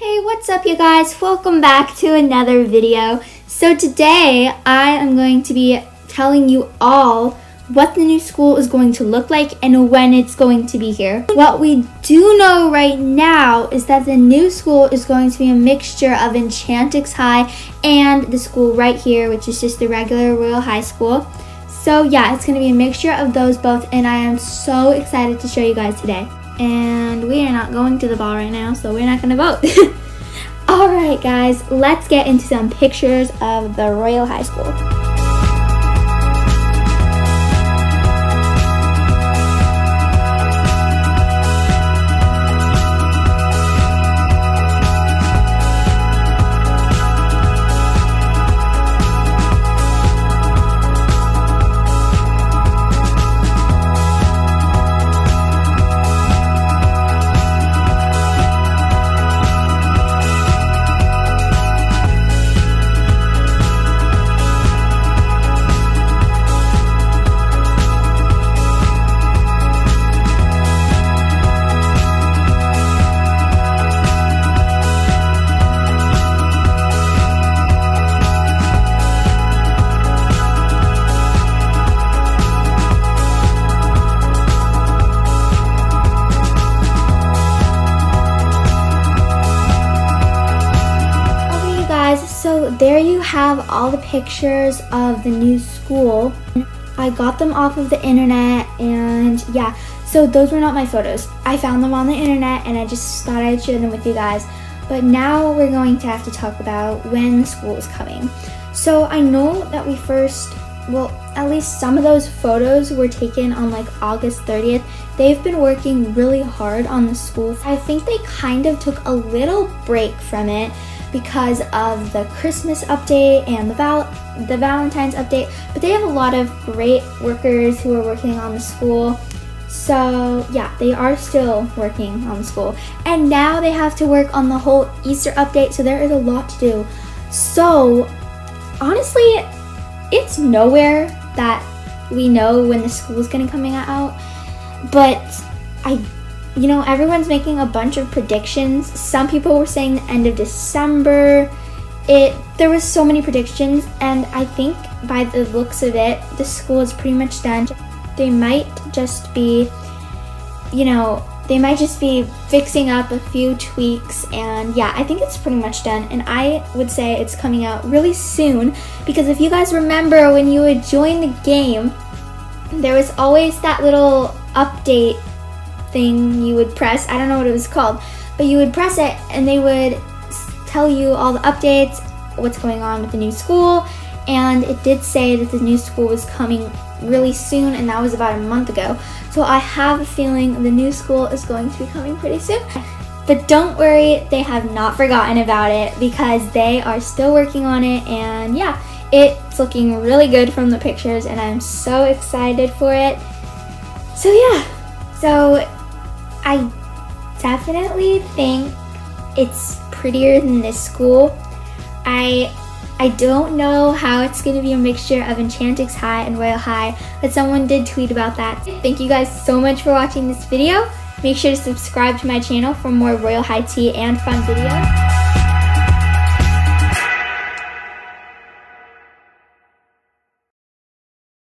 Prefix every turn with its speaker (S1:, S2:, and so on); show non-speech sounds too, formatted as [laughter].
S1: Hey, what's up you guys? Welcome back to another video. So today I am going to be telling you all what the new school is going to look like and when it's going to be here. What we do know right now is that the new school is going to be a mixture of Enchantix High and the school right here, which is just the regular Royale High School. So yeah, it's going to be a mixture of those both and I am so excited to show you guys today. And we are not going to the ball right now, so we're not going to vote. [laughs] Alright guys, let's get into some pictures of the Royale High School. So there you have all the pictures of the new school. I got them off of the internet and yeah, so those were not my photos. I found them on the internet and I just thought I'd share them with you guys. But now we're going to have to talk about when the school is coming. So I know that we first, well, at least some of those photos were taken on like August 30th. They've been working really hard on the school. I think they kind of took a little break from it because of the Christmas update and the, val the Valentine's update, but they have a lot of great workers who are working on the school. So yeah, they are still working on the school. And now they have to work on the whole Easter update, so there is a lot to do. So honestly, it's nowhere that we know when the school is gonna coming out. But I you know, everyone's making a bunch of predictions. Some people were saying the end of December. It there was so many predictions and I think by the looks of it, the school is pretty much done. They might just be you know, they might just be fixing up a few tweaks and yeah, I think it's pretty much done and I would say it's coming out really soon because if you guys remember when you would join the game, there was always that little update thing you would press. I don't know what it was called, but you would press it and they would tell you all the updates, what's going on with the new school, and it did say that the new school was coming really soon and that was about a month ago. So I have a feeling the new school is going to be coming pretty soon. But don't worry, they have not forgotten about it because they are still working on it and yeah, it's looking really good from the pictures and I'm so excited for it. So yeah, so I definitely think it's prettier than this school. I I don't know how it's going to be a mixture of Enchantix High and Royale High, but someone did tweet about that. Thank you guys so much for watching this video. Make sure to subscribe to my channel for more Royale High tea and fun videos.